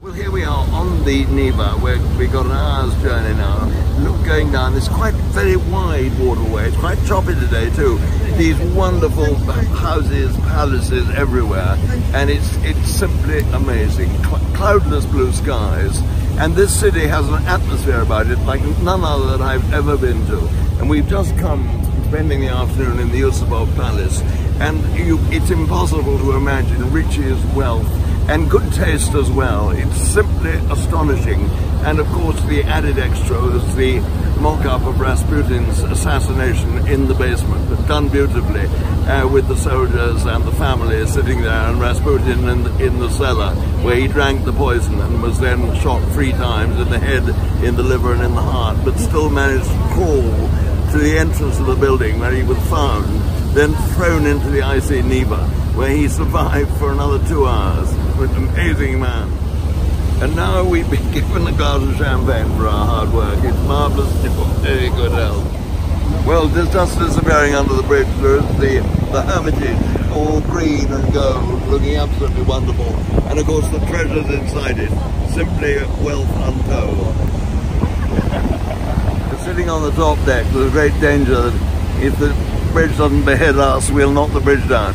Well, here we are on the Neva, where we've got an hour's journey now. Look, going down this quite very wide waterway. It's quite choppy today too. These wonderful houses, palaces everywhere, and it's it's simply amazing. Cl cloudless blue skies, and this city has an atmosphere about it like none other that I've ever been to. And we've just come spending the afternoon in the Yusupov Palace, and you, it's impossible to imagine riches, wealth, and good taste as well. It's simply astonishing. And of course the added extra is the mock-up of Rasputin's assassination in the basement, done beautifully uh, with the soldiers and the family sitting there and Rasputin in the, in the cellar where he drank the poison and was then shot three times in the head, in the liver and in the heart, but still managed to crawl to the entrance of the building where he was found, then thrown into the icy Neva where he survived for another two hours an amazing man. And now we've been given a glass of champagne for our hard work. It's marvellous, it's very good health. Well, just, just disappearing under the bridge, there is the, the Hermitage, all green and gold, looking absolutely wonderful. And of course the treasures inside it, simply wealth untold. Sitting on the top deck, there's a great danger that if the bridge doesn't behead us, we'll knock the bridge down.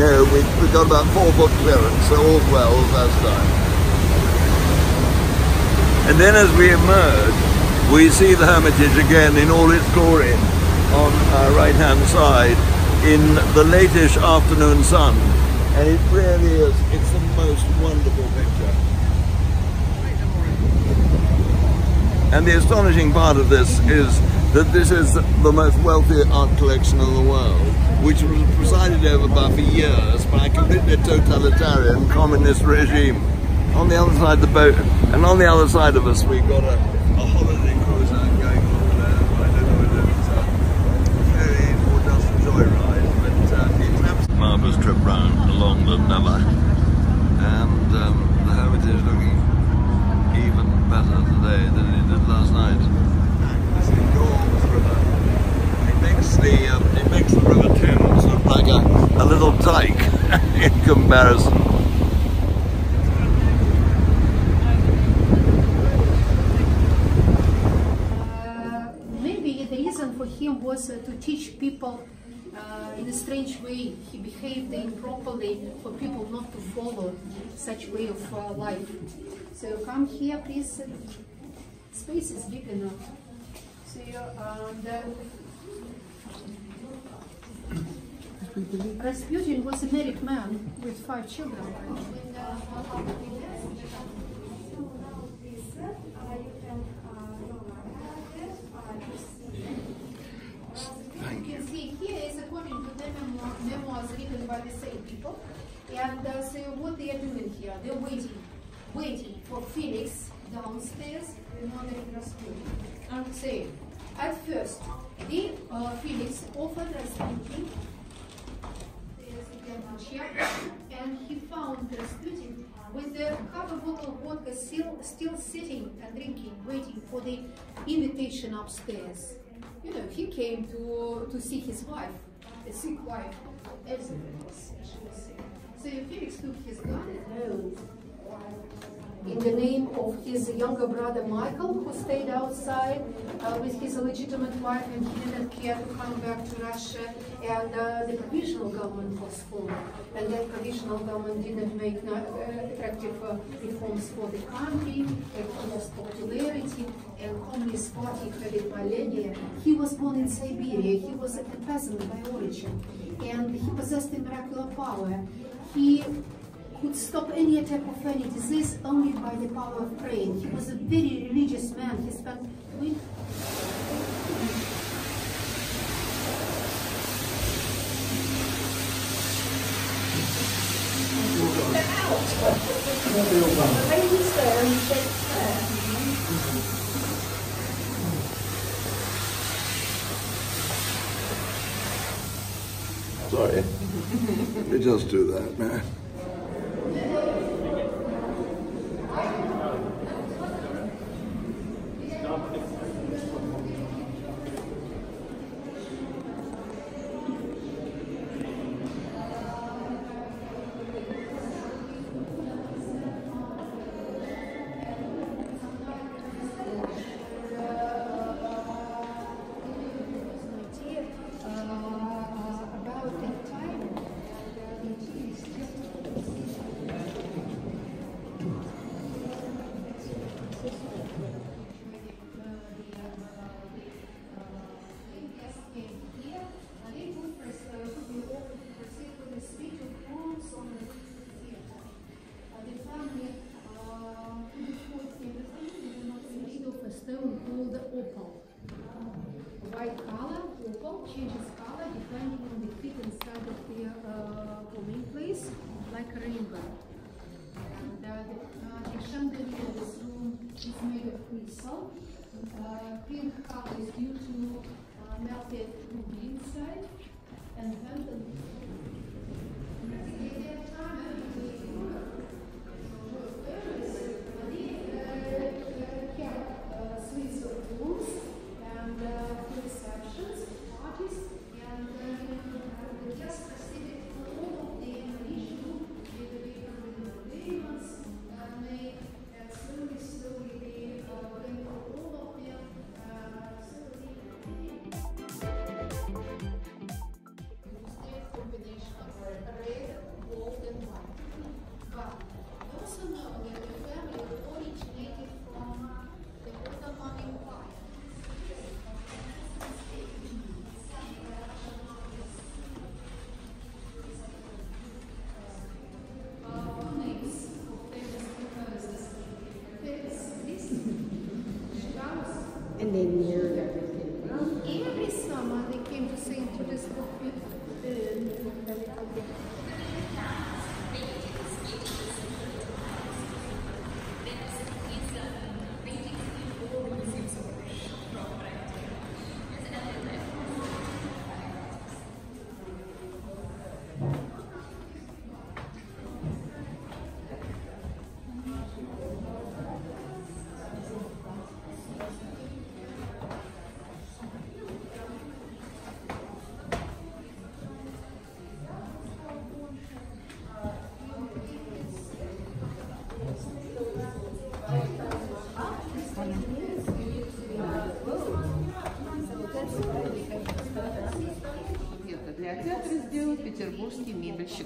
No, we, we got about four foot clearance, so all's well last time. And then as we emerge, we see the Hermitage again in all its glory on our right hand side in the latish afternoon sun. And it really is, it's the most wonderful picture. And the astonishing part of this is that this is the most wealthy art collection in the world, which was presided over by for years by a completely totalitarian communist regime. On the other side of the boat, and on the other side of us, we've got a, a holiday cruiser going over there. I don't know if it's a ferry or just a joyride, but uh, it's an absolutely marvellous trip round along the Neva. And um, the Hermitage looking even better today than it did last night makes the um, it makes the River Thames look like a, little dike in comparison. Uh, maybe the reason for him was uh, to teach people uh, in a strange way he behaved improperly for people not to follow such way of uh, life. So come here please, space is big enough. So and, uh, Rasputin was a married man with five children. Thank you. You can see here is according to the memoir, memoirs written by the same people. And uh, so what they are doing here, they're waiting, waiting for Felix downstairs in order to Rasputin. And say, at first, the uh, Felix offered Rasputin and he found Rasputin with the half a bottle of vodka still, still sitting and drinking, waiting for the invitation upstairs. You know, he came to, to see his wife, a sick wife, Elizabeth, she was sick. So Felix took his gun and in the name of his younger brother Michael, who stayed outside uh, with his illegitimate wife and he didn't care to come back to Russia. And uh, the provisional government was formed. And that provisional government didn't make uh, attractive uh, reforms for the country, it lost popularity, and Communist Party had it millennia. He was born in Siberia, he was a peasant by origin, and he possessed a miraculous power. He could stop any attack of any disease only by the power of praying. He was a very religious man. He spent Sorry. they just do that, man. changes color depending on the fit inside of the uh, polling place, like a rainbow. And, uh, the, uh, the chandelier in this room is made of crystal. Uh, pink color is due to uh, melted ruby inside, and then And they mirrored everything. Every summer they came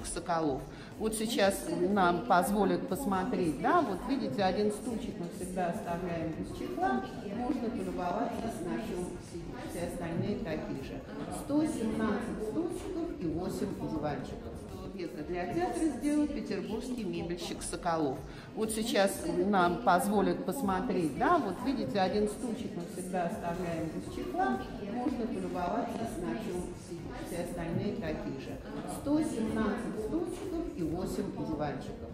мебельщик Соколов. Вот сейчас нам позволят посмотреть, да, вот видите, один стульчик мы всегда оставляем без чехла, можно полюбоваться, на чем сидит. Все остальные такие же. 117 стульчиков и 8 диванчиков. Это для театра сделал петербургский мебельщик Соколов. Вот сейчас нам позволят посмотреть, да, вот видите, один стульчик мы всегда оставляем без чехла, можно полюбоваться, на чем. Все остальные такие же. 117 стульчиков и 8 диванчиков.